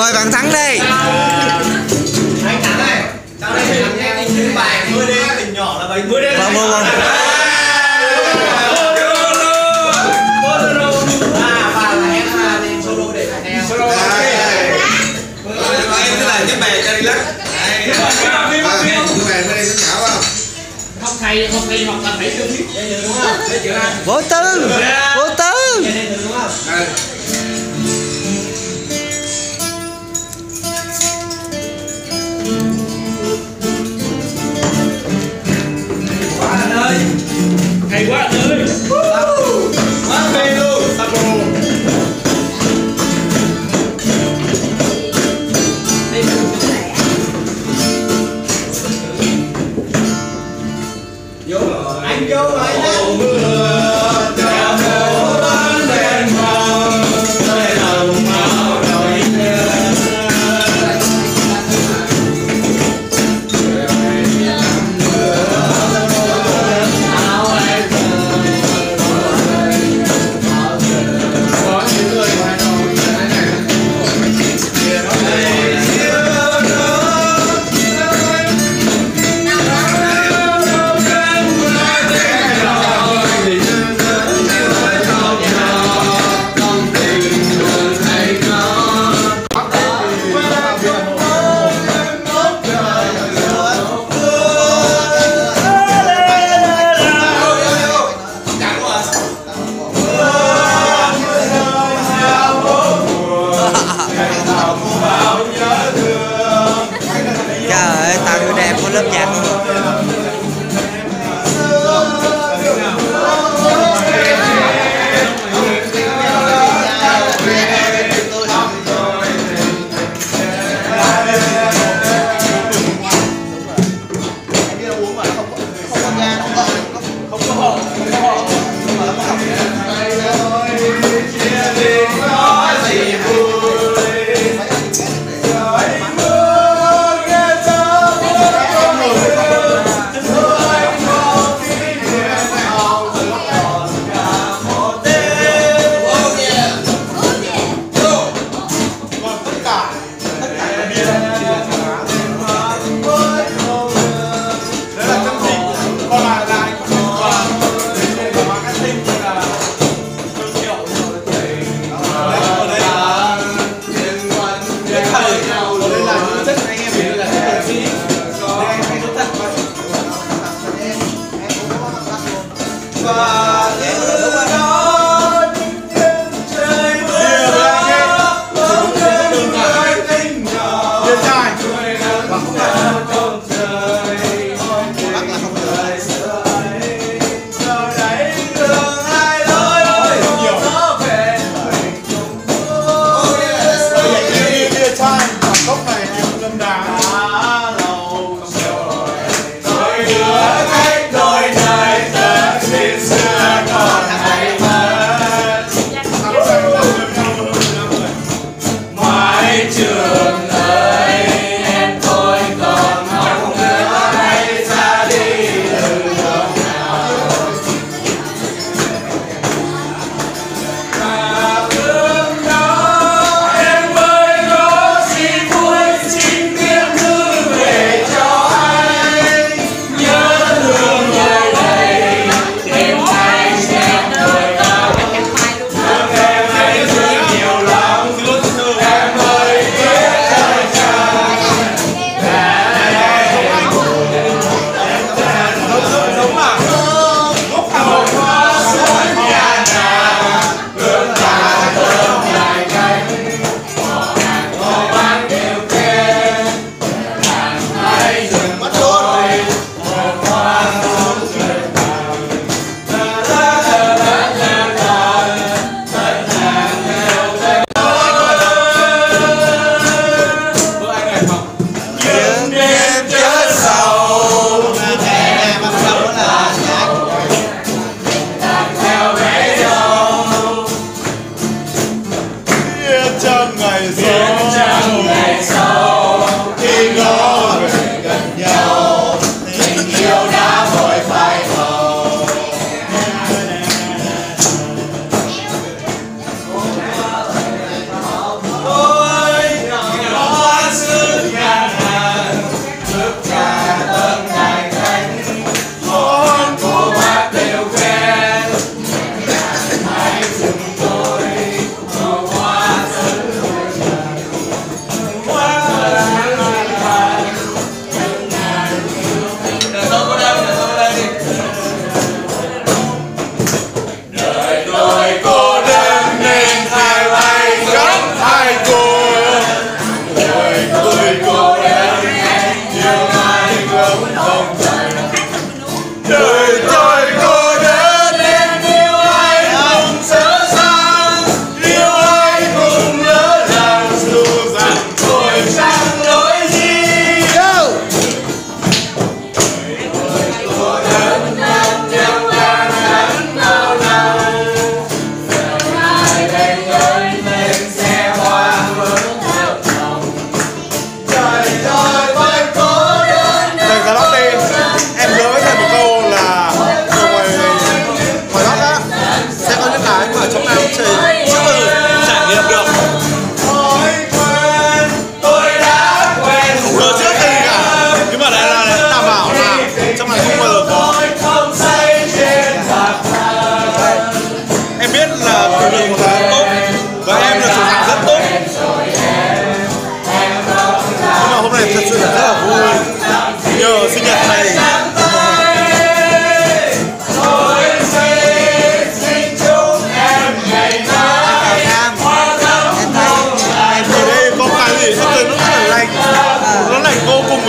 mời bạn thắng đi. Anh thắng này sau đây làm nghe anh bài mưa đêm nhỏ là bài mưa đêm. Vâng vâng vâng. Yeah. my go.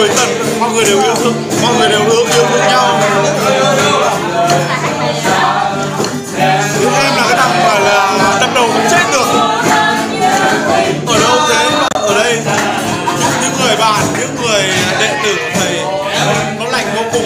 người thân mọi người đều yêu thương, mọi người đều yêu thương nhau. Em là cái thằng mà là đập đầu cũng chết ở đâu thế? Ở đây. Những người bạn, những người đệ tử thầy, nó lành vô cùng.